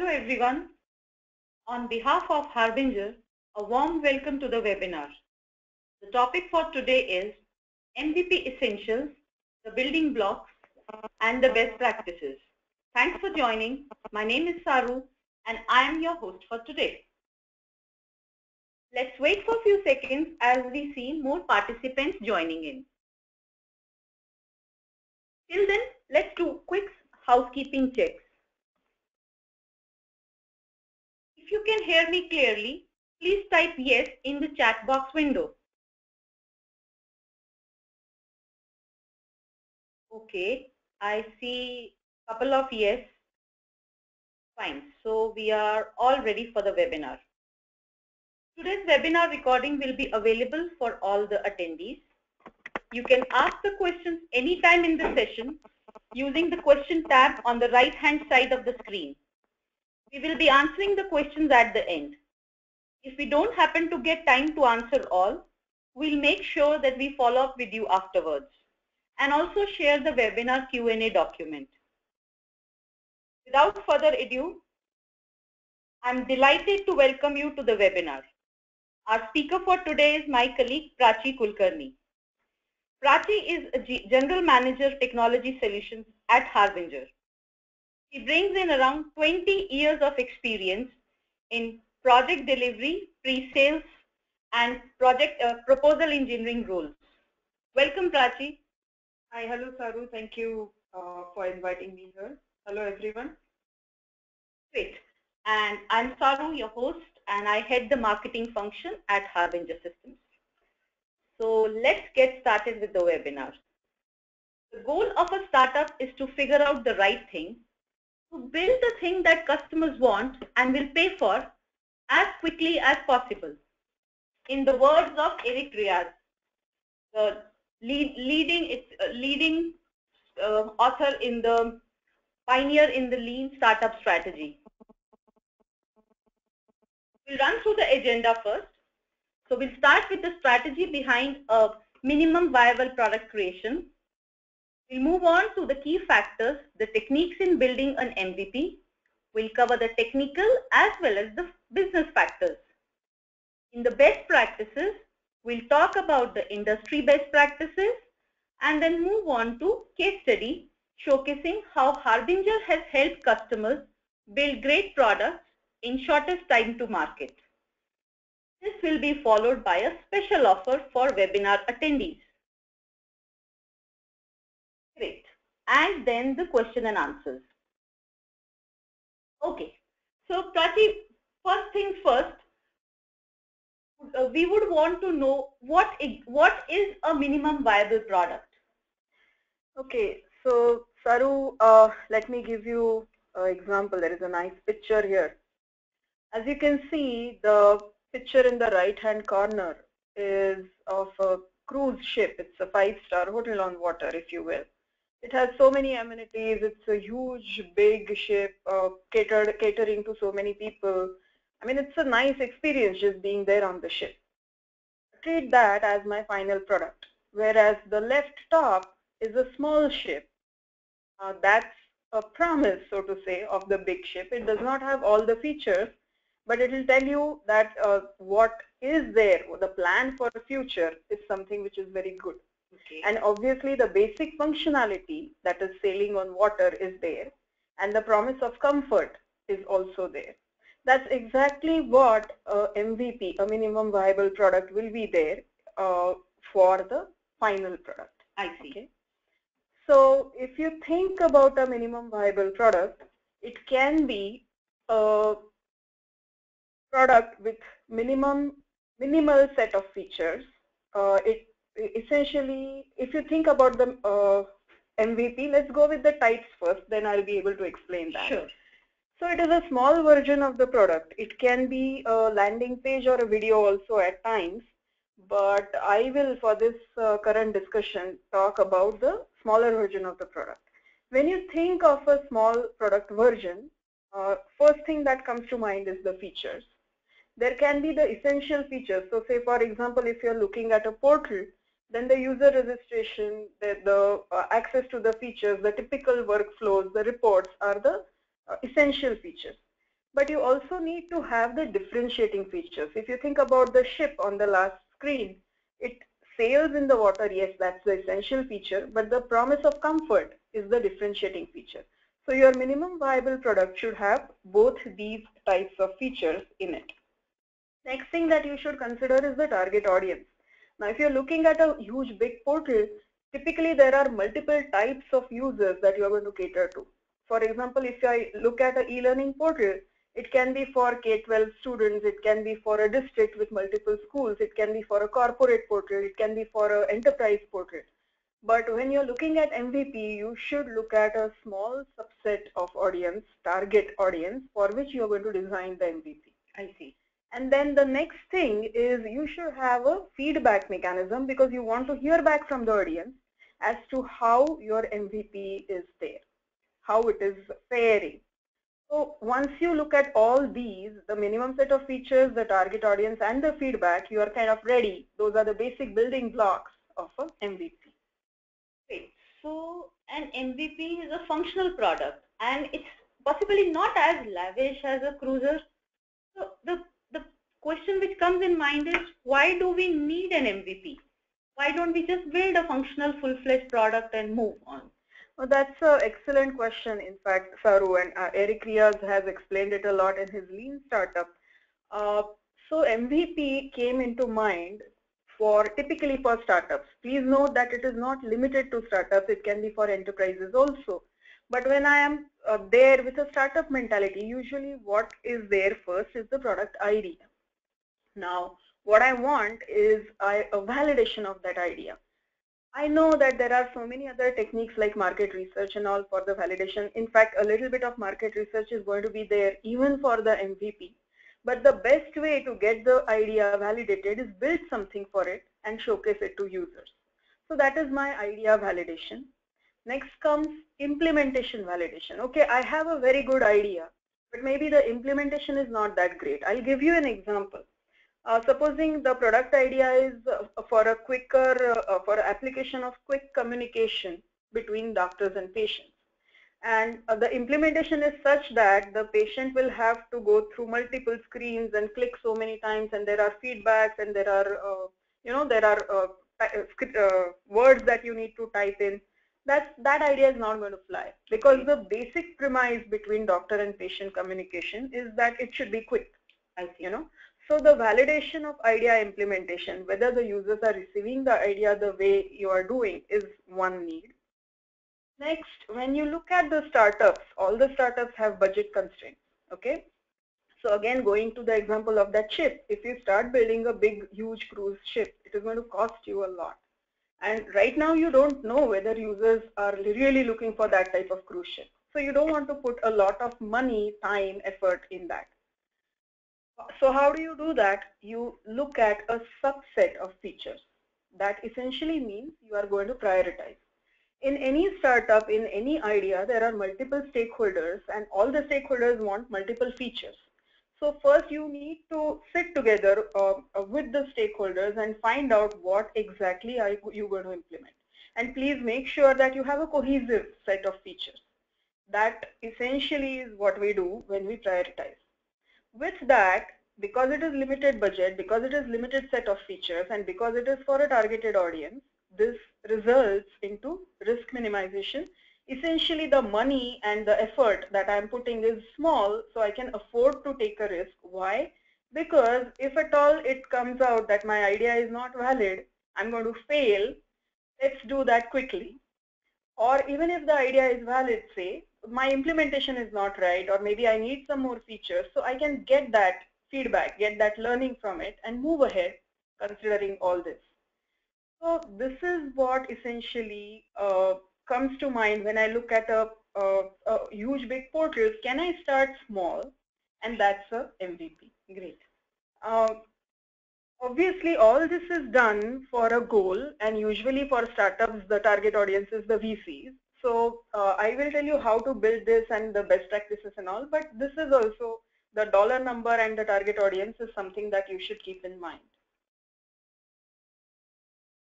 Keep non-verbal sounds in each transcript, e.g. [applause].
Hello everyone. On behalf of Harbinger, a warm welcome to the webinar. The topic for today is MVP Essentials, the building blocks and the best practices. Thanks for joining. My name is Saru and I am your host for today. Let's wait for a few seconds as we see more participants joining in. Till then, let's do quick housekeeping checks. If you can hear me clearly, please type yes in the chat box window. Okay, I see a couple of yes. Fine, so we are all ready for the webinar. Today's webinar recording will be available for all the attendees. You can ask the questions anytime in the session using the question tab on the right hand side of the screen. We will be answering the questions at the end. If we don't happen to get time to answer all, we'll make sure that we follow up with you afterwards and also share the webinar Q&A document. Without further ado, I'm delighted to welcome you to the webinar. Our speaker for today is my colleague Prachi Kulkarni. Prachi is a General Manager Technology Solutions at Harbinger. He brings in around 20 years of experience in project delivery, pre-sales, and project uh, proposal engineering roles. Welcome, Prachi. Hi, hello, Saru. Thank you uh, for inviting me here. Hello, everyone. Great. And I'm Saru, your host, and I head the marketing function at Harbinger Systems. So let's get started with the webinar. The goal of a startup is to figure out the right thing, to build the thing that customers want and will pay for as quickly as possible. In the words of Eric Ries, the lead, leading, uh, leading uh, author in the pioneer in the lean startup strategy. We'll run through the agenda first. So we'll start with the strategy behind a minimum viable product creation. We'll move on to the key factors, the techniques in building an MVP. We'll cover the technical as well as the business factors. In the best practices, we'll talk about the industry best practices and then move on to case study showcasing how Harbinger has helped customers build great products in shortest time to market. This will be followed by a special offer for webinar attendees. And then the question and answers. Okay. So Prachi, first things first, uh, we would want to know what, what is a minimum viable product? Okay. So Saru, uh, let me give you an example. There is a nice picture here. As you can see, the picture in the right hand corner is of a cruise ship. It's a five-star hotel on water, if you will. It has so many amenities. It's a huge, big ship uh, catered, catering to so many people. I mean, it's a nice experience just being there on the ship. Treat that as my final product. Whereas the left top is a small ship. Uh, that's a promise, so to say, of the big ship. It does not have all the features, but it will tell you that uh, what is there, the plan for the future is something which is very good. Okay. And obviously the basic functionality that is sailing on water is there and the promise of comfort is also there. That's exactly what uh, MVP, a minimum viable product will be there uh, for the final product. I see. Okay? So if you think about a minimum viable product, it can be a product with minimum minimal set of features. Uh, it essentially, if you think about the uh, MVP, let's go with the types first, then I'll be able to explain that. Sure. So it is a small version of the product. It can be a landing page or a video also at times, but I will, for this uh, current discussion, talk about the smaller version of the product. When you think of a small product version, uh, first thing that comes to mind is the features there can be the essential features. So say for example, if you're looking at a portal, then the user registration, the, the uh, access to the features, the typical workflows, the reports are the uh, essential features. but you also need to have the differentiating features. If you think about the ship on the last screen, it sails in the water, yes, that's the essential feature, but the promise of comfort is the differentiating feature. So your minimum viable product should have both these types of features in it. Next thing that you should consider is the target audience. Now, if you're looking at a huge big portal, typically there are multiple types of users that you're going to cater to. For example, if I look at an e-learning portal, it can be for K-12 students, it can be for a district with multiple schools, it can be for a corporate portal, it can be for an enterprise portal. But when you're looking at MVP, you should look at a small subset of audience, target audience, for which you're going to design the MVP. I see. And then the next thing is you should have a feedback mechanism because you want to hear back from the audience as to how your MVP is there, how it is faring. So once you look at all these, the minimum set of features, the target audience and the feedback, you are kind of ready. Those are the basic building blocks of a MVP. Great. So an MVP is a functional product and it's possibly not as lavish as a cruiser. So the question which comes in mind is why do we need an MVP? Why don't we just build a functional full-fledged product and move on? Well, that's an excellent question, in fact, Saru, and uh, Eric Ries has explained it a lot in his Lean Startup. Uh, so MVP came into mind for typically for startups. Please note that it is not limited to startups. It can be for enterprises also. But when I am uh, there with a startup mentality, usually what is there first is the product idea. Now, what I want is a validation of that idea. I know that there are so many other techniques like market research and all for the validation. In fact, a little bit of market research is going to be there even for the MVP. But the best way to get the idea validated is build something for it and showcase it to users. So that is my idea validation. Next comes implementation validation. Okay, I have a very good idea, but maybe the implementation is not that great. I'll give you an example. Uh, supposing the product idea is uh, for a quicker, uh, for application of quick communication between doctors and patients. And uh, the implementation is such that the patient will have to go through multiple screens and click so many times and there are feedbacks and there are uh, you know there are uh, words that you need to type in. That that idea is not going to fly because the basic premise between doctor and patient communication is that it should be quick you know so the validation of idea implementation whether the users are receiving the idea the way you are doing is one need Next, when you look at the startups, all the startups have budget constraints. Okay. So again, going to the example of that ship, if you start building a big, huge cruise ship, it is going to cost you a lot. And right now, you don't know whether users are really looking for that type of cruise ship. So you don't want to put a lot of money, time, effort in that. So how do you do that? You look at a subset of features. That essentially means you are going to prioritize in any startup, in any idea, there are multiple stakeholders and all the stakeholders want multiple features. So first you need to sit together uh, uh with the stakeholders and find out what exactly are you going to implement. And please make sure that you have a cohesive set of features. That essentially is what we do when we prioritize. With that, because it is limited budget, because it is limited set of features, and because it is for a targeted audience, this results into risk minimization. Essentially, the money and the effort that I'm putting is small, so I can afford to take a risk. Why? Because if at all it comes out that my idea is not valid, I'm going to fail, let's do that quickly. Or even if the idea is valid, say, my implementation is not right, or maybe I need some more features, so I can get that feedback, get that learning from it, and move ahead considering all this. So this is what essentially uh, comes to mind when I look at a, a, a, huge big portal. Can I start small? And that's a MVP. Great. Uh, obviously, all this is done for a goal, and usually for startups, the target audience is the VCs. So uh, I will tell you how to build this and the best practices and all, but this is also the dollar number and the target audience is something that you should keep in mind.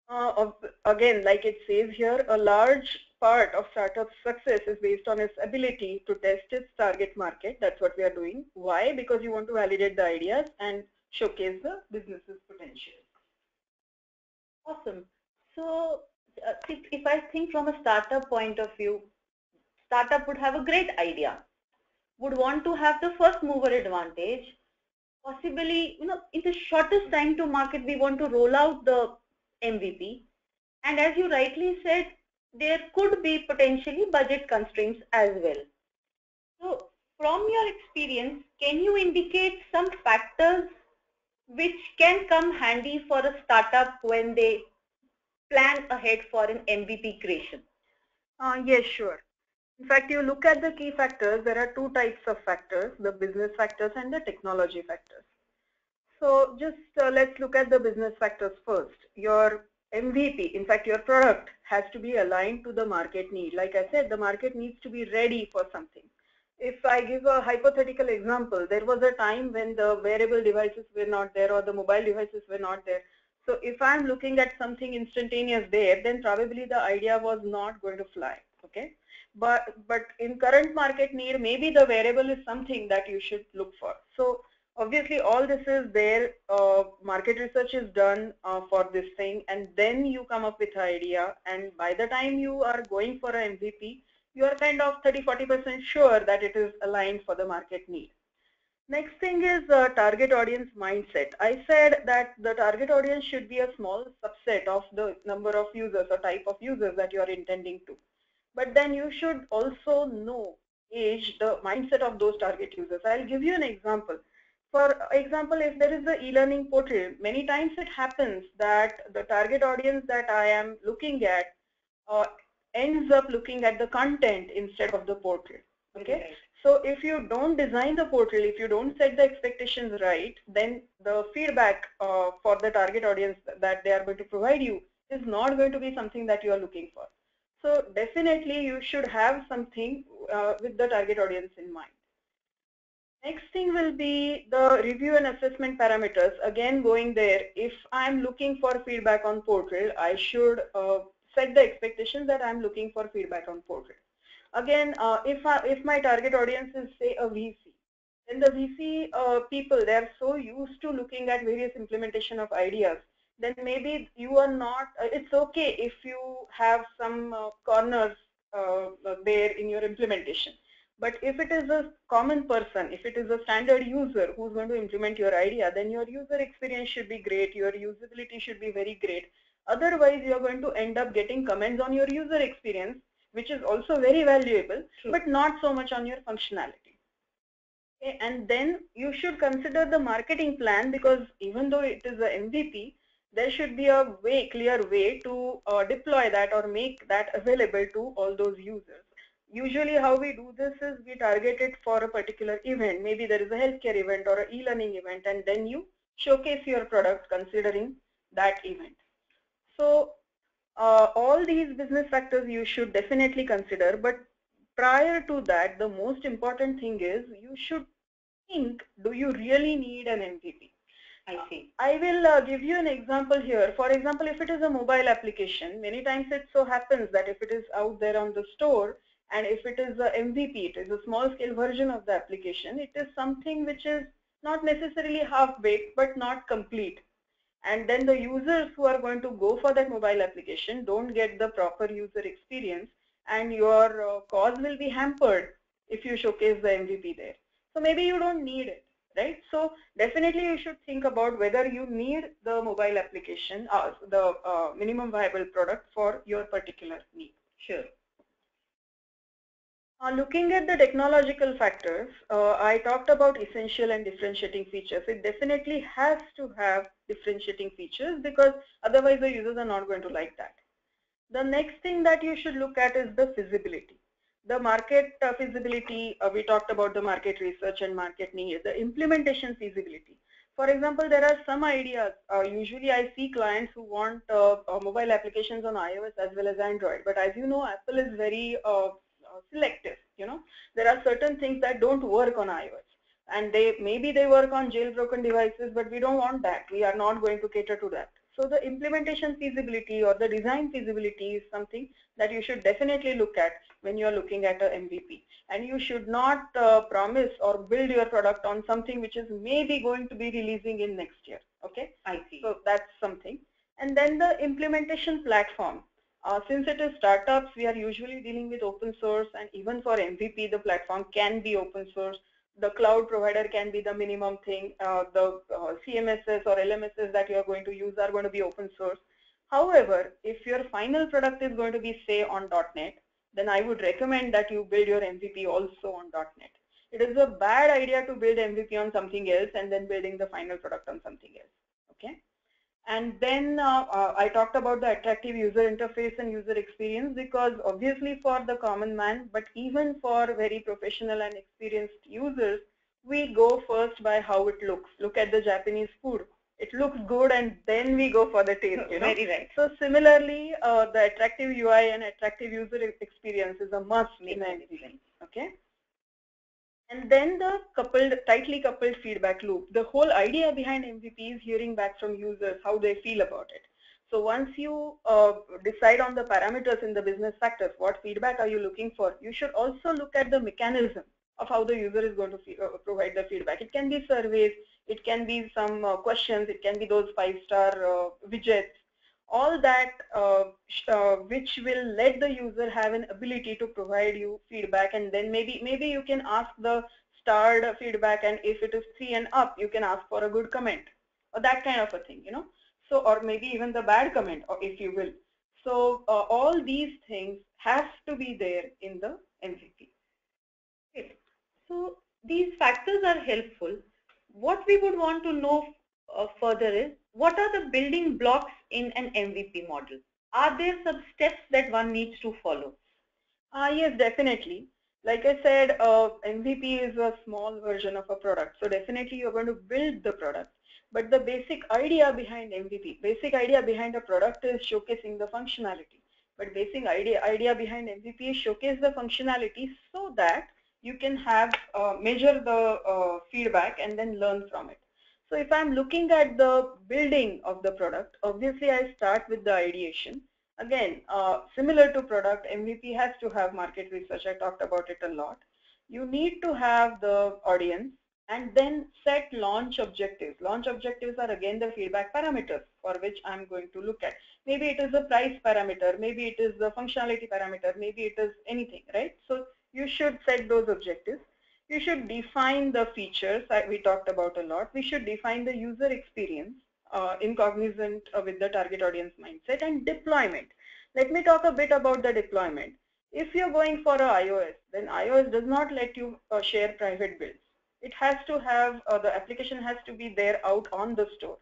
Uh, again, like it says here, a large part of startup success is based on its ability to test its target market. That's what we are doing. Why? Because you want to validate the ideas and showcase the business's potential. Awesome. So uh, if, if I think from a startup point of view, startup would have a great idea, would want to have the first mover advantage, possibly, you know, in the shortest time to market, we want to roll out the MVP. And as you rightly said, there could be potentially budget constraints as well. So from your experience, can you indicate some factors which can come handy for a startup when they plan ahead for an MVP creation? Uh, yes, sure. In fact, you look at the key factors, there are two types of factors, the business factors and the technology factors. So just uh, let's look at the business factors first. Your MVP, in fact, your product has to be aligned to the market need. Like I said, the market needs to be ready for something. If I give a hypothetical example, there was a time when the wearable devices were not there or the mobile devices were not there. So if I'm looking at something instantaneous there, then probably the idea was not going to fly. Okay. But, but in current market need, maybe the wearable is something that you should look for. So obviously all this is there, uh, market research is done uh, for this thing and then you come up with idea and by the time you are going for an MVP, you are kind of 30-40% sure that it is aligned for the market need. Next thing is uh, target audience mindset. I said that the target audience should be a small subset of the number of users or type of users that you are intending to. But then you should also know, age the mindset of those target users. I'll give you an example. For example, if there is the e-learning portal, many times it happens that the target audience that I am looking at uh, ends up looking at the content instead of the portal. Okay. Right. So if you don't design the portal, if you don't set the expectations right, then the feedback uh, for the target audience that they are going to provide you is not going to be something that you are looking for. So definitely you should have something uh, with the target audience in mind. Next thing will be the review and assessment parameters. Again, going there, if I'm looking for feedback on portal, I should uh, set the expectations that I'm looking for feedback on portal. Again, uh, if, I, if my target audience is say a VC, then the VC uh, people, they're so used to looking at various implementation of ideas, then maybe you are not, uh, it's okay if you have some uh, corners uh, there in your implementation. But if it is a common person, if it is a standard user who's going to implement your idea, then your user experience should be great, your usability should be very great. Otherwise, you're going to end up getting comments on your user experience, which is also very valuable, True. but not so much on your functionality. Okay, and then you should consider the marketing plan because even though it is a MVP, there should be a way, clear way to uh, deploy that or make that available to all those users usually how we do this is we target it for a particular event. Maybe there is a healthcare event or an e-learning event and then you showcase your product considering that event. So uh, all these business factors you should definitely consider but prior to that the most important thing is you should think do you really need an MVP? I see. I will uh, give you an example here. For example, if it is a mobile application, many times it so happens that if it is out there on the store, and if it is a MVP, it is a small scale version of the application, it is something which is not necessarily half-baked but not complete. And then the users who are going to go for that mobile application don't get the proper user experience and your uh, cause will be hampered if you showcase the MVP there. So maybe you don't need it, right? So definitely you should think about whether you need the mobile application, uh, the uh, minimum viable product for your particular need. Sure. Uh, looking at the technological factors, uh, I talked about essential and differentiating features. It definitely has to have differentiating features because otherwise the users are not going to like that. The next thing that you should look at is the feasibility. The market uh, feasibility, uh, we talked about the market research and market need, the implementation feasibility. For example, there are some ideas. Uh, usually I see clients who want uh, mobile applications on iOS as well as Android. But as you know, Apple is very selective. You know, there are certain things that don't work on iOS, and they maybe they work on jailbroken devices, but we don't want that. We are not going to cater to that. So the implementation feasibility or the design feasibility is something that you should definitely look at when you're looking at a MVP. And you should not uh, promise or build your product on something which is maybe going to be releasing in next year. Okay. I see. So that's something. And then the implementation platform. Uh, since it is startups, we are usually dealing with open source and even for MVP, the platform can be open source. The cloud provider can be the minimum thing. Uh, the uh, CMSs or LMSs that you are going to use are going to be open source. However, if your final product is going to be say on .NET, then I would recommend that you build your MVP also on .NET. It is a bad idea to build MVP on something else and then building the final product on something else. Okay. And then uh, uh, I talked about the attractive user interface and user experience because obviously for the common man, but even for very professional and experienced users, we go first by how it looks. Look at the Japanese food. It looks good and then we go for the taste, you know. Very right. So similarly, uh, the attractive UI and attractive user experience is a must in anything, okay? And then the coupled, tightly coupled feedback loop. The whole idea behind MVP is hearing back from users how they feel about it. So once you uh, decide on the parameters in the business factors, what feedback are you looking for? You should also look at the mechanism of how the user is going to uh, provide the feedback. It can be surveys, it can be some uh, questions, it can be those five-star uh, widgets, all that uh, uh, which will let the user have an ability to provide you feedback and then maybe maybe you can ask the starred feedback and if it is three and up you can ask for a good comment or that kind of a thing you know so or maybe even the bad comment or if you will so uh, all these things have to be there in the MVP. Okay. So these factors are helpful. What we would want to know uh, further is what are the building blocks in an MVP model? Are there some steps that one needs to follow? Uh, yes, definitely. Like I said, uh, MVP is a small version of a product. So definitely you're going to build the product. But the basic idea behind MVP, basic idea behind a product is showcasing the functionality. But basic idea, idea behind MVP is showcase the functionality so that you can have uh, measure the uh, feedback and then learn from it. So if I'm looking at the building of the product, obviously I start with the ideation. Again, uh, similar to product, MVP has to have market research. I talked about it a lot. You need to have the audience and then set launch objectives. Launch objectives are again the feedback parameters for which I'm going to look at. Maybe it is a price parameter, maybe it is the functionality parameter, maybe it is anything, right? So you should set those objectives you should define the features that we talked about a lot. We should define the user experience uh, in cognizant uh, with the target audience mindset and deployment. Let me talk a bit about the deployment. If you're going for a iOS, then iOS does not let you uh, share private builds. It has to have, uh, the application has to be there out on the store.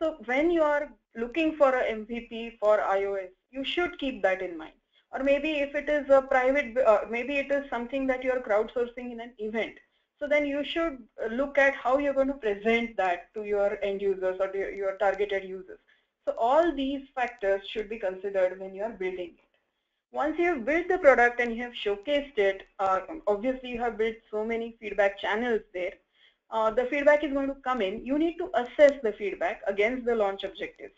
So when you are looking for a MVP for iOS, you should keep that in mind or maybe if it is a private, uh, maybe it is something that you are crowdsourcing in an event. So then you should look at how you're going to present that to your end users or to your targeted users. So all these factors should be considered when you are building it. Once you have built the product and you have showcased it, uh, obviously you have built so many feedback channels there. Uh, the feedback is going to come in. You need to assess the feedback against the launch objectives.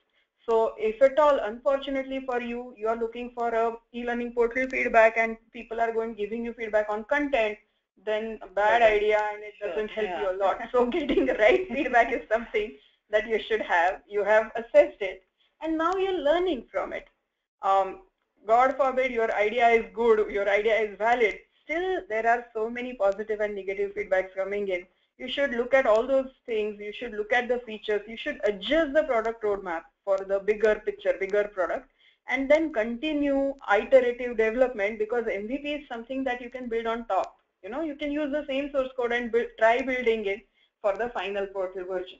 So if at all, unfortunately for you, you are looking for a e-learning portal feedback and people are going giving you feedback on content, then a bad idea and it doesn't help yeah. you a lot. So [laughs] getting the right feedback is something that you should have. You have assessed it and now you're learning from it. Um, God forbid your idea is good, your idea is valid. Still, there are so many positive and negative feedbacks coming in. You should look at all those things. You should look at the features. You should adjust the product roadmap for the bigger picture, bigger product, and then continue iterative development because MVP is something that you can build on top. You know, you can use the same source code and build, try building it for the final portal version.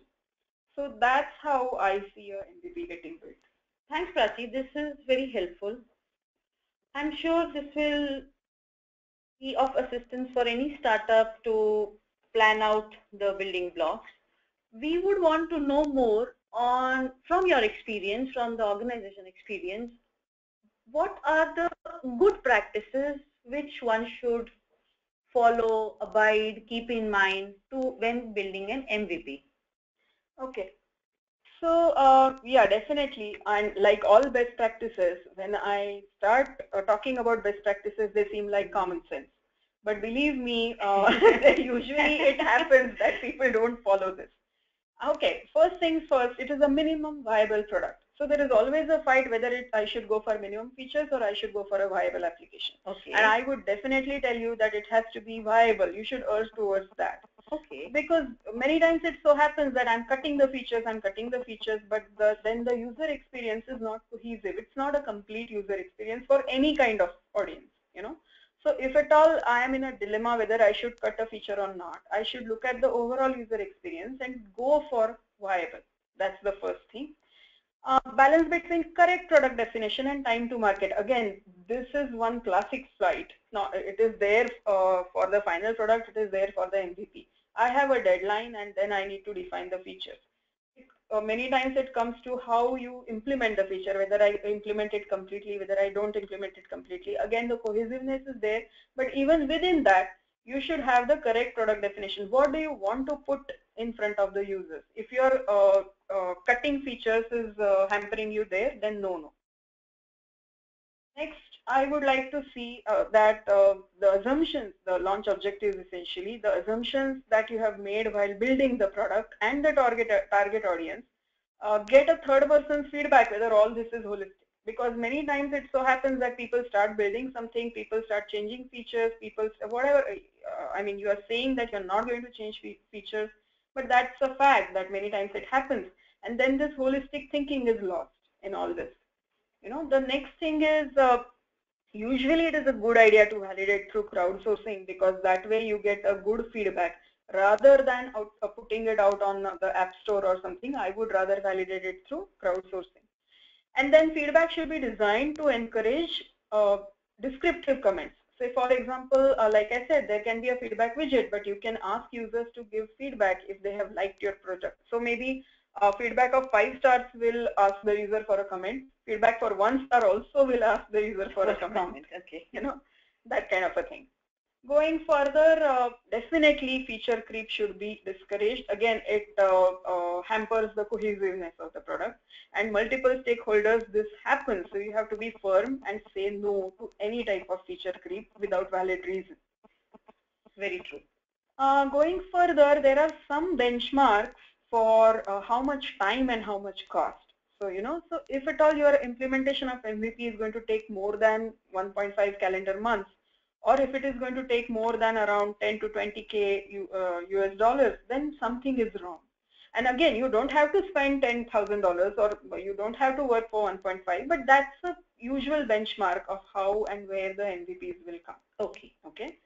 So that's how I see a MVP getting built. Thanks, Prachi. This is very helpful. I'm sure this will be of assistance for any startup to plan out the building blocks. We would want to know more on from your experience, from the organization experience, what are the good practices which one should follow, abide, keep in mind to when building an MVP? Okay. So uh, yeah, definitely. And like all best practices, when I start uh, talking about best practices, they seem like common sense. But believe me, uh, [laughs] [laughs] usually it happens that people don't follow this. Okay, first things first, it is a minimum viable product. So there is always a fight whether it, I should go for minimum features or I should go for a viable application. Okay. And I would definitely tell you that it has to be viable. You should urge towards that. Okay. Because many times it so happens that I'm cutting the features, I'm cutting the features, but the, then the user experience is not cohesive. It's not a complete user experience for any kind of audience, you know. So if at all I am in a dilemma whether I should cut a feature or not, I should look at the overall user experience and go for viable. That's the first thing. Uh, balance between correct product definition and time to market. Again, this is one classic slide. Now, it is there uh, for the final product, it is there for the MVP. I have a deadline and then I need to define the features. Uh, many times it comes to how you implement the feature, whether I implement it completely, whether I don't implement it completely. Again, the cohesiveness is there, but even within that, you should have the correct product definition. What do you want to put in front of the users? If your uh, uh, cutting features is uh, hampering you there, then no, no. Next, I would like to see uh, that uh, the assumptions, the launch objectives essentially, the assumptions that you have made while building the product and the target target audience, uh, get a third person's feedback whether all this is holistic because many times it so happens that people start building something, people start changing features, people, whatever, uh, I mean, you are saying that you're not going to change features, but that's a fact that many times it happens. And then this holistic thinking is lost in all this. You know, the next thing is, uh, usually it is a good idea to validate through crowdsourcing because that way you get a good feedback rather than out, uh, putting it out on the app store or something. I would rather validate it through crowdsourcing. And then feedback should be designed to encourage uh, descriptive comments. So for example, uh, like I said, there can be a feedback widget, but you can ask users to give feedback if they have liked your project. So maybe uh, feedback of five stars will ask the user for a comment. Feedback for one star also will ask the user for a comment. Okay. You know, that kind of a thing. Going further, uh, definitely feature creep should be discouraged. Again, it uh, uh, hampers the cohesiveness of the product. And multiple stakeholders, this happens. So you have to be firm and say no to any type of feature creep without valid reason. Very true. Uh, going further, there are some benchmarks for uh, how much time and how much cost. So, you know, so if at all your implementation of MVP is going to take more than 1.5 calendar months, or if it is going to take more than around 10 to 20k uh, US dollars, then something is wrong. And again, you don't have to spend $10,000 or you don't have to work for 1.5, but that's a usual benchmark of how and where the MVPs will come. Okay. Okay.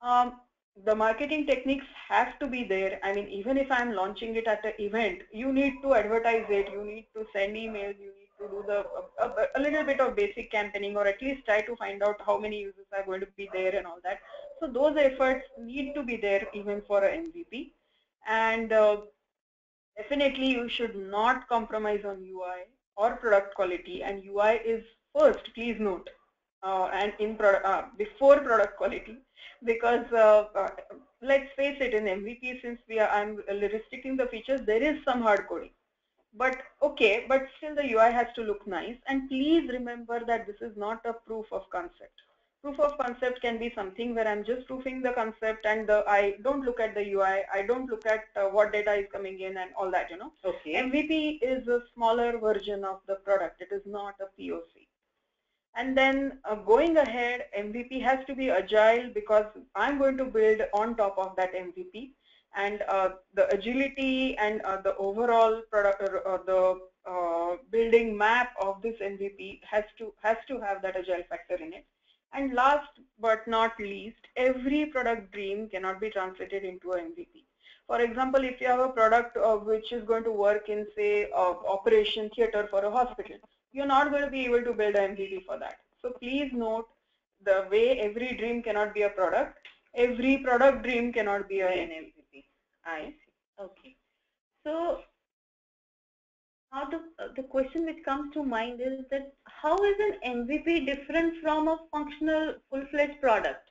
Um, the marketing techniques have to be there. I mean, even if I'm launching it at an event, you need to advertise it, you need to send emails, you need to do the a, a, little bit of basic campaigning or at least try to find out how many users are going to be there and all that. So those efforts need to be there even for a MVP. And uh, definitely you should not compromise on UI or product quality and UI is first, please note, uh, and in product uh, before product quality because uh, uh let's face it in MVP since we are I'm restricting the features there is some hard coding but okay, but still the UI has to look nice. And please remember that this is not a proof of concept. Proof of concept can be something where I'm just proofing the concept and the, I don't look at the UI, I don't look at uh, what data is coming in and all that, you know. Okay. MVP is a smaller version of the product. It is not a POC. And then uh, going ahead, MVP has to be agile because I'm going to build on top of that MVP and uh, the agility and uh, the overall product or, the uh, building map of this MVP has to has to have that agile factor in it. And last but not least, every product dream cannot be translated into a MVP. For example, if you have a product uh, which is going to work in, say, uh, operation theater for a hospital, you're not going to be able to build an MVP for that. So please note the way every dream cannot be a product, every product dream cannot be an MVP. I see. Okay. So now the, uh, the question which comes to mind is that how is an MVP different from a functional full-fledged product?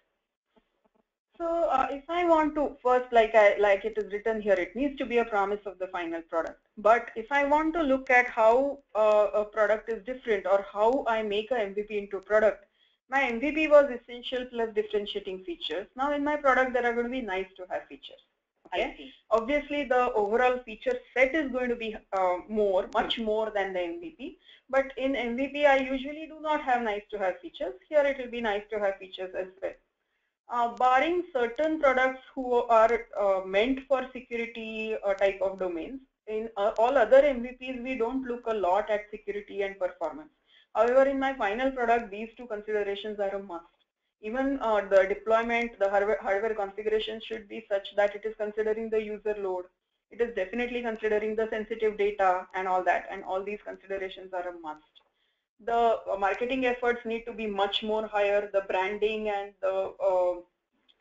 So uh, if I want to first, like I like it is written here, it needs to be a promise of the final product. But if I want to look at how uh, a product is different or how I make a MVP into a product, my MVP was essential plus differentiating features. Now in my product, there are going to be nice to have features. Okay. Obviously, the overall feature set is going to be uh, more, much more than the MVP. But in MVP, I usually do not have nice to have features. Here, it will be nice to have features as well. Uh, barring certain products who are uh, meant for security uh, type of domains, in all other MVPs, we don't look a lot at security and performance. However, in my final product, these two considerations are a must. Even uh, the deployment, the hardware, hardware configuration should be such that it is considering the user load. It is definitely considering the sensitive data and all that, and all these considerations are a must. The uh, marketing efforts need to be much more higher. The branding and the uh,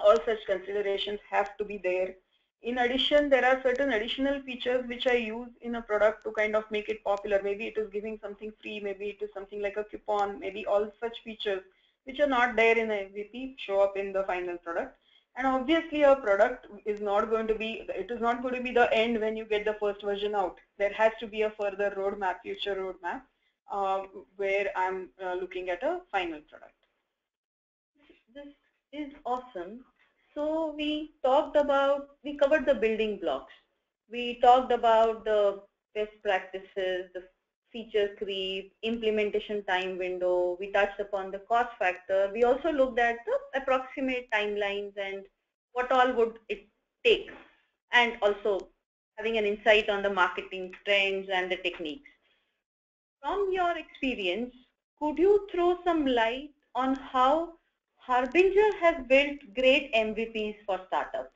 all such considerations have to be there. In addition, there are certain additional features which I use in a product to kind of make it popular. Maybe it is giving something free, maybe it is something like a coupon, maybe all such features which are not there in the MVP show up in the final product. And obviously a product is not going to be, it is not going to be the end when you get the first version out. There has to be a further roadmap, future roadmap, uh, where I'm uh, looking at a final product. This is awesome. So we talked about, we covered the building blocks. We talked about the best practices, the feature creep, implementation time window. We touched upon the cost factor. We also looked at the approximate timelines and what all would it take and also having an insight on the marketing trends and the techniques. From your experience, could you throw some light on how Harbinger has built great MVPs for startups?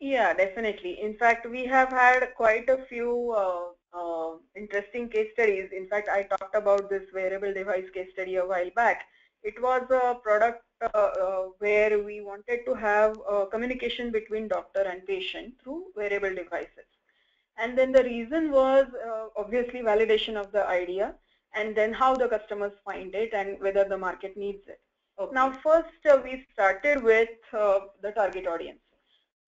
Yeah, definitely. In fact, we have had quite a few uh, uh, interesting case studies. In fact, I talked about this wearable device case study a while back. It was a product uh, uh where we wanted to have communication between doctor and patient through wearable devices. And then the reason was uh, obviously validation of the idea and then how the customers find it and whether the market needs it. Okay. Now first uh, we started with uh, the target audience.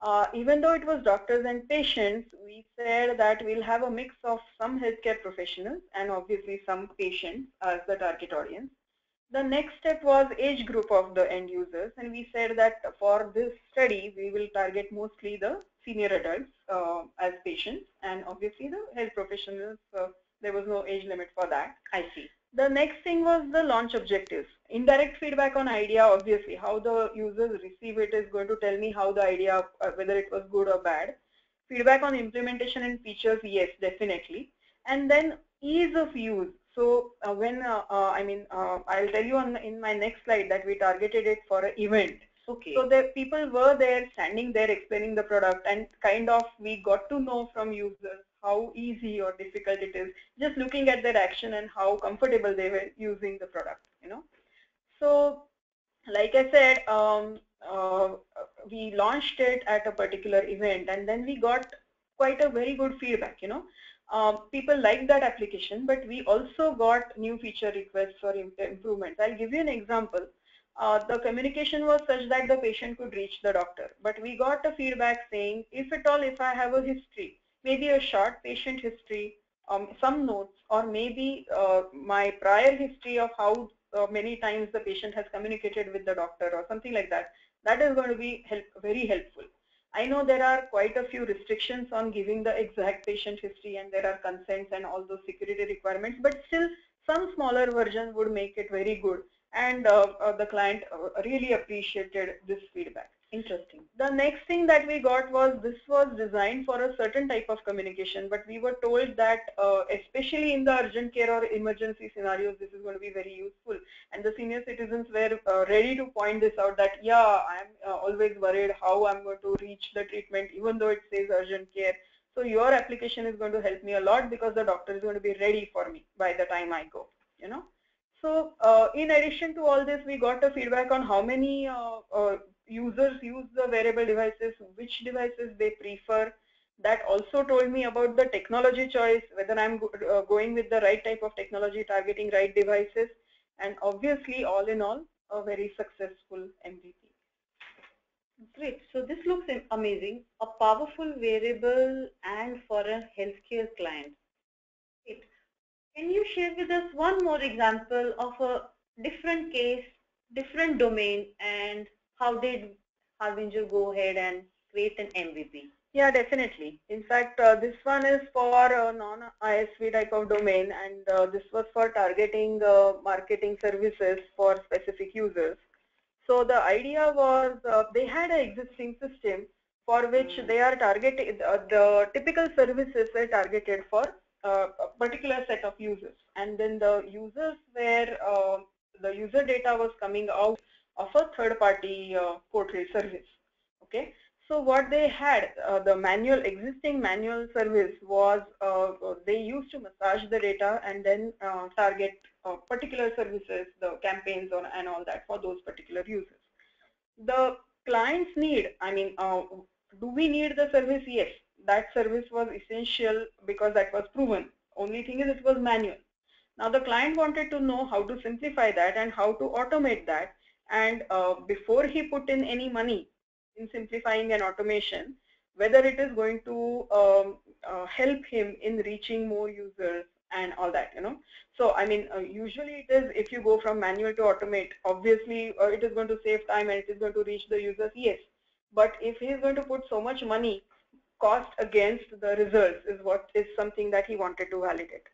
Uh, even though it was doctors and patients, we said that we'll have a mix of some healthcare professionals and obviously some patients as the target audience. The next step was age group of the end users and we said that for this study we will target mostly the senior adults uh, as patients and obviously the health professionals uh, there was no age limit for that. I see. The next thing was the launch objectives. Indirect feedback on idea, obviously, how the users receive it is going to tell me how the idea, uh, whether it was good or bad. Feedback on implementation and features, yes, definitely. And then ease of use. So uh, when, uh, uh I mean, uh, I'll tell you on in my next slide that we targeted it for an event. Okay. So the people were there standing there explaining the product and kind of we got to know from users how easy or difficult it is just looking at their action and how comfortable they were using the product you know so like I said um, uh, we launched it at a particular event and then we got quite a very good feedback you know um, people liked that application but we also got new feature requests for improvements I'll give you an example uh, the communication was such that the patient could reach the doctor but we got a feedback saying if at all if I have a history maybe a short patient history, um, some notes, or maybe uh, my prior history of how uh, many times the patient has communicated with the doctor or something like that. That is going to be help, very helpful. I know there are quite a few restrictions on giving the exact patient history and there are consents and all those security requirements, but still some smaller version would make it very good and uh, uh the client uh, really appreciated this feedback. Interesting. The next thing that we got was this was designed for a certain type of communication, but we were told that uh, especially in the urgent care or emergency scenarios, this is going to be very useful. And the senior citizens were uh, ready to point this out that, yeah, I'm uh, always worried how I'm going to reach the treatment, even though it says urgent care. So your application is going to help me a lot because the doctor is going to be ready for me by the time I go, you know. So uh, in addition to all this, we got a feedback on how many uh, uh, users use the wearable devices, which devices they prefer. That also told me about the technology choice, whether I'm go uh, going with the right type of technology, targeting right devices, and obviously all in all, a very successful MVP. Great. So this looks amazing. A powerful wearable and for a healthcare client. Great. Can you share with us one more example of a different case, different domain, and how did Harbinger go ahead and create an MVP? Yeah, definitely. In fact, uh, this one is for a non-ISV type of domain, and uh, this was for targeting uh, marketing services for specific users. So the idea was uh, they had an existing system for which mm. they are targeting, uh, the typical services were targeted for uh, a particular set of users. And then the users were, the user data was coming out of a third party portal service. Okay. So what they had, uh, the manual existing manual service was uh, they used to massage the data and then uh, target uh, particular services, the campaigns or, and all that for those particular users. The clients need, I mean, uh, do we need the service? Yes, that service was essential because that was proven. Only thing is it was manual. Now the client wanted to know how to simplify that and how to automate that. And uh, before he put in any money, in simplifying and automation, whether it is going to um, uh, help him in reaching more users and all that, you know. So, I mean, uh, usually it is if you go from manual to automate, obviously uh, it is going to save time and it is going to reach the users, yes. But if he is going to put so much money, cost against the results is what is something that he wanted to validate.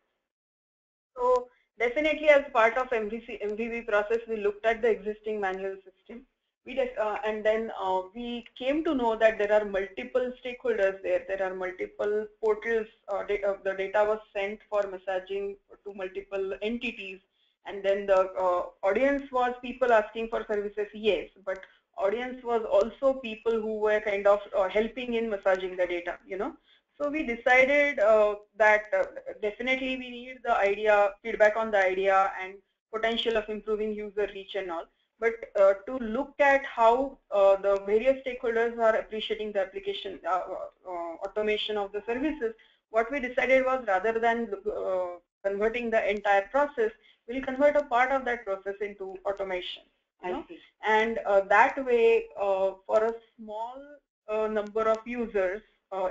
So, definitely as part of MVC, MVP process, we looked at the existing manual system we uh, and then uh, we came to know that there are multiple stakeholders there. There are multiple portals. Uh, data, the data was sent for messaging to multiple entities, and then the uh, audience was people asking for services. Yes, but audience was also people who were kind of uh, helping in massaging the data. You know. So we decided uh, that definitely we need the idea, feedback on the idea and potential of improving user reach and all but uh, to look at how uh, the various stakeholders are appreciating the application uh, uh automation of the services, what we decided was rather than uh, converting the entire process, we'll convert a part of that process into automation. And uh, that way, for a small number of users,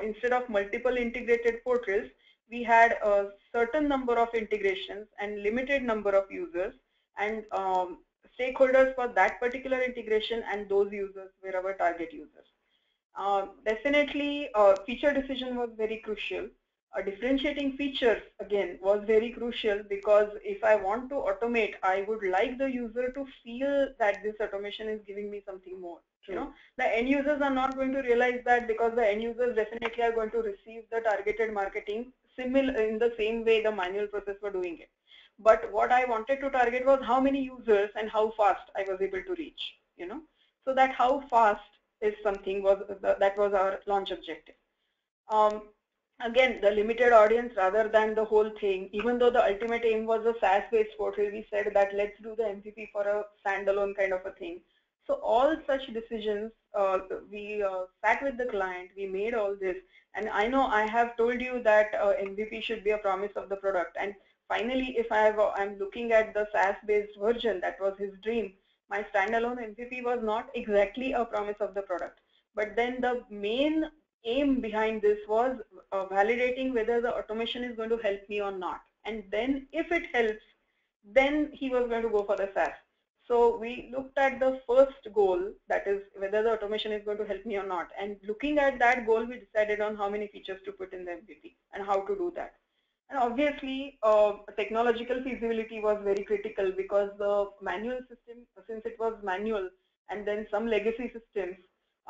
instead of multiple integrated portals, we had a certain number of integrations and limited number of users and um, stakeholders for that particular integration and those users were our target users. Uh, definitely, uh, feature decision was very crucial. Uh, differentiating features again was very crucial because if I want to automate, I would like the user to feel that this automation is giving me something more. You know, the end users are not going to realize that because the end users definitely are going to receive the targeted marketing similar in the same way the manual process were doing it but what I wanted to target was how many users and how fast I was able to reach, you know. So that how fast is something was the, that was our launch objective. Um, again, the limited audience rather than the whole thing, even though the ultimate aim was a SaaS-based portal, we said that let's do the MVP for a standalone kind of a thing. So all such decisions, uh, we uh, sat with the client, we made all this, and I know I have told you that uh, MVP should be a promise of the product, and finally, if I I'm looking at the SaaS-based version, that was his dream. My standalone MVP was not exactly a promise of the product. But then the main aim behind this was uh, validating whether the automation is going to help me or not. And then if it helps, then he was going to go for the SaaS. So we looked at the first goal, that is whether the automation is going to help me or not. And looking at that goal, we decided on how many features to put in the MVP and how to do that. And obviously, uh, technological feasibility was very critical because the manual system, since it was manual, and then some legacy systems,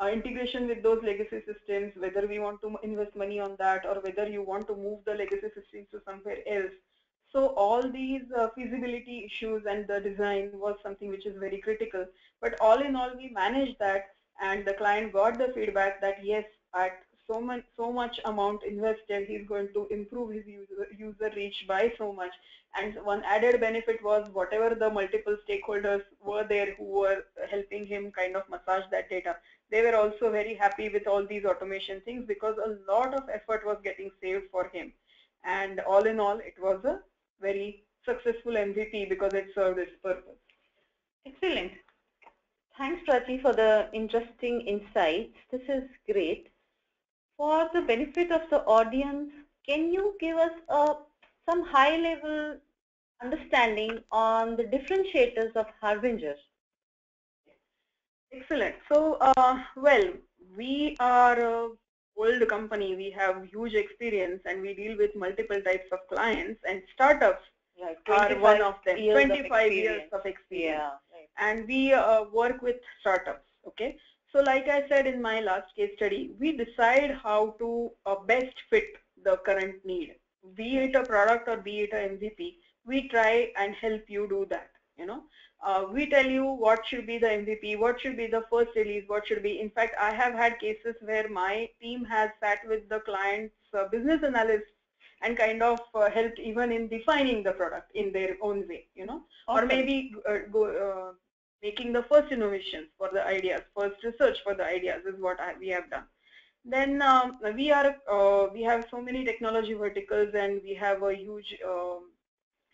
uh, integration with those legacy systems, whether we want to invest money on that or whether you want to move the legacy systems to somewhere else. So all these uh, feasibility issues and the design was something which is very critical. But all in all, we managed that and the client got the feedback that yes, at so much so much amount invested he's going to improve his user, user reach by so much. And one added benefit was whatever the multiple stakeholders were there who were helping him kind of massage that data. They were also very happy with all these automation things because a lot of effort was getting saved for him. And all in all it was a very successful MVP because it served its purpose. Excellent. Thanks, Prachi, for the interesting insights. This is great. For the benefit of the audience, can you give us a, some high-level understanding on the differentiators of Harbinger? Excellent. So, uh, well, we are a old company. We have huge experience and we deal with multiple types of clients and startups are one of them. years of 25 years of experience. Yeah. Right. And we uh, work with startups. Okay. So like I said in my last case study, we decide how to uh, best fit the current need. Be it a product or be it a MVP, we try and help you do that. You know, uh, we tell you what should be the MVP, what should be the first release, what should be. In fact, I have had cases where my team has sat with the client's uh, business analyst and kind of uh, helped even in defining the product in their own way. You know, or maybe uh, go, uh, making the first innovations for the ideas, first research for the ideas is what I, we have done. Then um, we are uh, we have so many technology verticals and we have a huge um,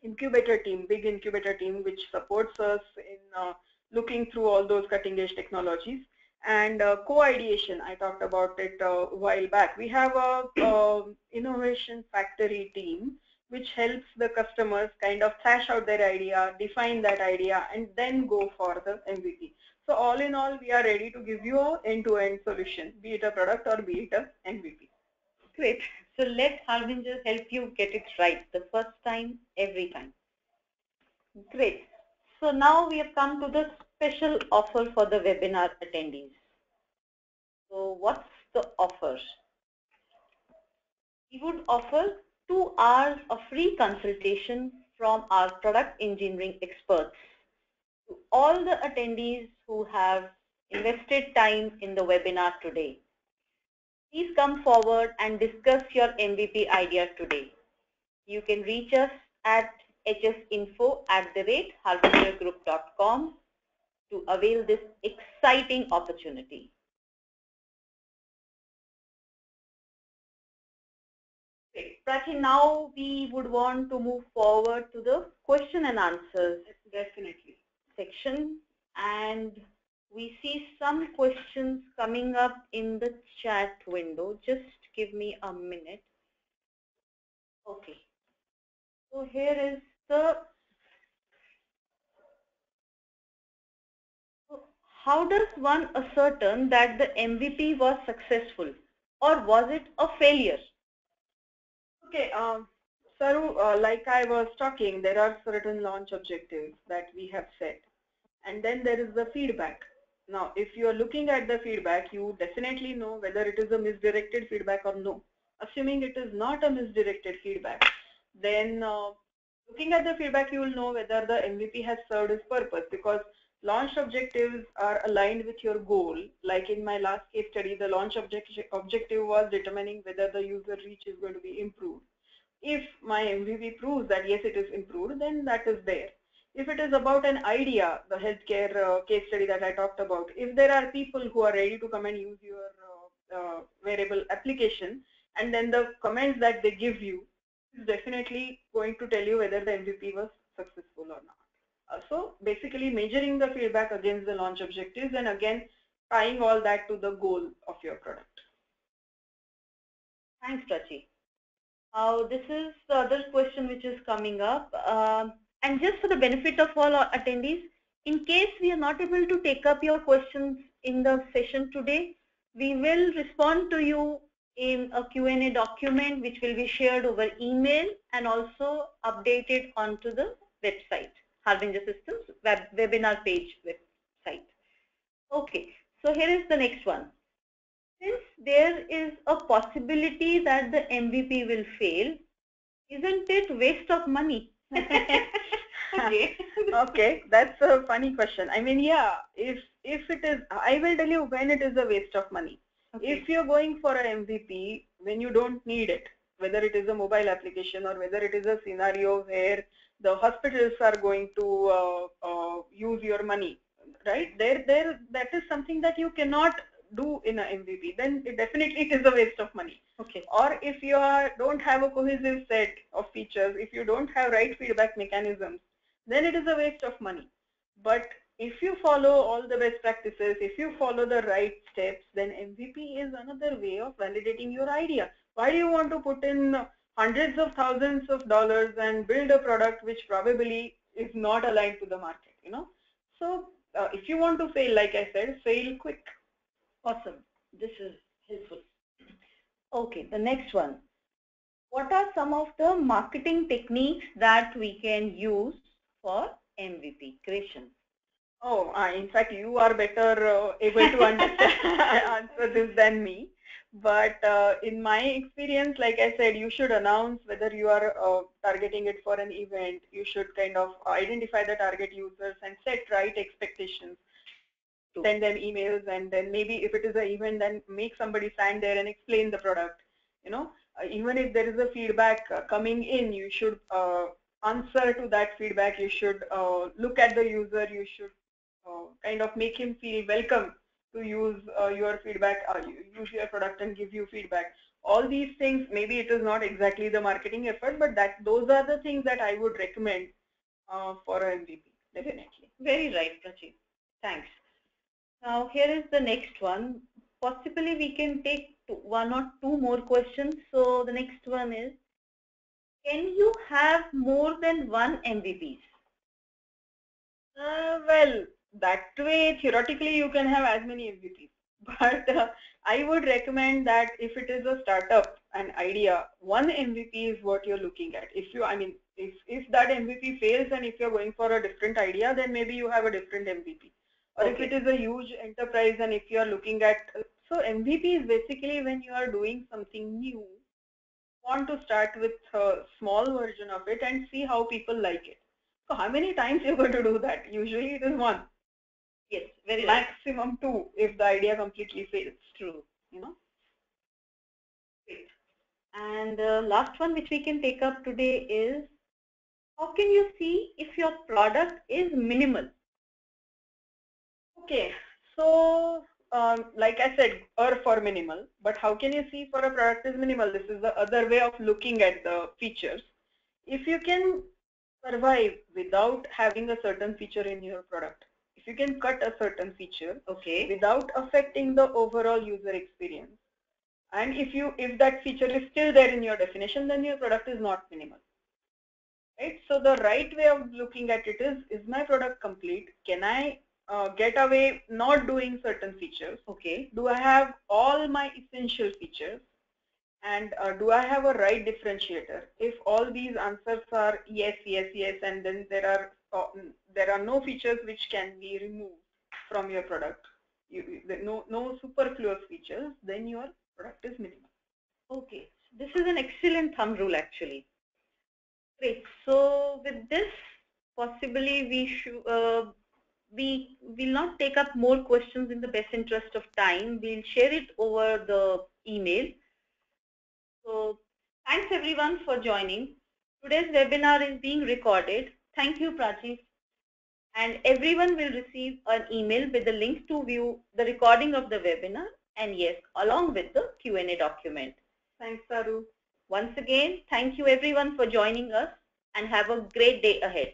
incubator team, big incubator team, which supports us in uh, looking through all those cutting edge technologies. And uh, co-ideation, I talked about it uh, a while back. We have a innovation factory team which helps the customers kind of thrash out their idea, define that idea, and then go for the MVP. So all in all, we are ready to give you a end-to-end solution, be it a product or be it a MVP. Great. So let Harbinger help you get it right the first time, every time. Great. So now we have come to the special offer for the webinar attendees. So what's the offer? We would offer two hours of free consultation from our product engineering experts to all the attendees who have invested time in the webinar today. Please come forward and discuss your MVP idea today. You can reach us at hsinfo at the rate harbingergroup.com to avail this exciting opportunity. Prachi, now we would want to move forward to the question and answers Definitely. section and we see some questions coming up in the chat window. Just give me a minute. Okay. So here is the how does one ascertain that the MVP was successful or was it a failure? Okay, um, Saru, uh, like I was talking, there are certain launch objectives that we have set. And then there is the feedback. Now, if you are looking at the feedback, you definitely know whether it is a misdirected feedback or no. Assuming it is not a misdirected feedback, then uh, looking at the feedback, you will know whether the MVP has served its purpose because launch objectives are aligned with your goal. Like in my last case study, the launch object objective was determining whether the user reach is going to be improved. If my MVP proves that yes, it is improved, then that is there. If it is about an idea, the healthcare uh, case study that I talked about, if there are people who are ready to come and use your uh, uh, wearable application, and then the comments that they give you is definitely going to tell you whether the MVP was successful or not. Uh, so basically measuring the feedback against the launch objectives and again tying all that to the goal of your product. Thanks, Prachi. Uh, this is the other question which is coming up. Um, and just for the benefit of all attendees, in case we are not able to take up your questions in the session today, we will respond to you in a Q&A document which will be shared over email and also updated onto the website, Harbinger Systems web, webinar page website. Okay, so here is the next one. Since there is a possibility that the MVP will fail, isn't it waste of money? Okay. [laughs] okay, that's a funny question. I mean, yeah, if if it is, I will tell you when it is a waste of money. Okay. If you're going for an MVP when you don't need it, whether it is a mobile application or whether it is a scenario where the hospitals are going to uh, uh, use your money, right? There, there, that is something that you cannot do in an MVP. Then it definitely it is a waste of money. Okay. Or if you are, don't have a cohesive set of features, if you don't have right feedback mechanisms, then it is a waste of money. But if you follow all the best practices, if you follow the right steps, then MVP is another way of validating your idea. Why do you want to put in hundreds of thousands of dollars and build a product which probably is not aligned to the market, you know? So uh, if you want to fail, like I said, fail quick. Awesome. This is helpful. Okay, the next one. What are some of the marketing techniques that we can use for MVP creation? Oh, uh, in fact, you are better uh, able to [laughs] answer this than me. But uh, in my experience, like I said, you should announce whether you are uh, targeting it for an event. You should kind of identify the target users and set right expectations. Send them emails and then maybe if it is an event, then make somebody stand there and explain the product. You know, uh, even if there is a feedback uh, coming in, you should uh, answer to that feedback. You should uh, look at the user. You should kind of make him feel welcome to use uh, your feedback, uh, use your product and give you feedback. All these things, maybe it is not exactly the marketing effort, but that those are the things that I would recommend uh, for a MVP, definitely. Very right, Prachi. Thanks. Now here is the next one. Possibly we can take one or two more questions. So the next one is, can you have more than one MVPs? Uh, well, that way theoretically you can have as many MVPs. [laughs] But uh, I would recommend that if it is a startup, an idea, one MVP is what you're looking at. If you, I mean, if, if that MVP fails and if you're going for a different idea, then maybe you have a different MVP. Or okay. if it is a huge enterprise and if you are looking at, so MVP is basically when you are doing something new, want to start with a small version of it and see how people like it. So how many times [laughs] you're going to do that? Usually it is one. Yes, very maximum two if the idea completely fails. True. You know. Great. And uh, last one which we can take up today is how can you see if your product is minimal? Okay, so um, like I said, or for minimal, but how can you see for a product is minimal? This is the other way of looking at the features. If you can survive without having a certain feature in your product, if you can cut a certain feature okay without affecting the overall user experience and if you if that feature is still there in your definition then your product is not minimal right so the right way of looking at it is is my product complete can i uh, get away not doing certain features okay do i have all my essential features and uh, do I have a right differentiator? If all these answers are yes, yes, yes, and then there are uh, there are no features which can be removed from your product, you, no no superfluous features, then your product is minimal. Okay, this is an excellent thumb rule actually. Great. So with this, possibly we should. Uh, we will not take up more questions in the best interest of time. We'll share it over the email so thanks everyone for joining. Today's webinar is being recorded. Thank you, Prachi. And everyone will receive an email with the link to view the recording of the webinar and yes, along with the Q&A document. Thanks, Saru. Once again, thank you everyone for joining us and have a great day ahead.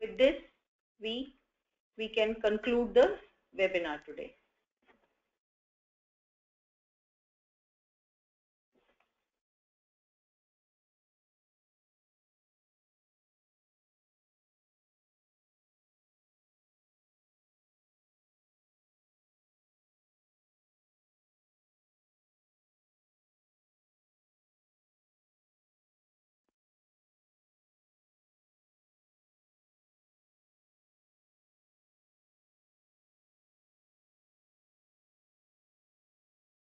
With this, we, we can conclude the webinar today.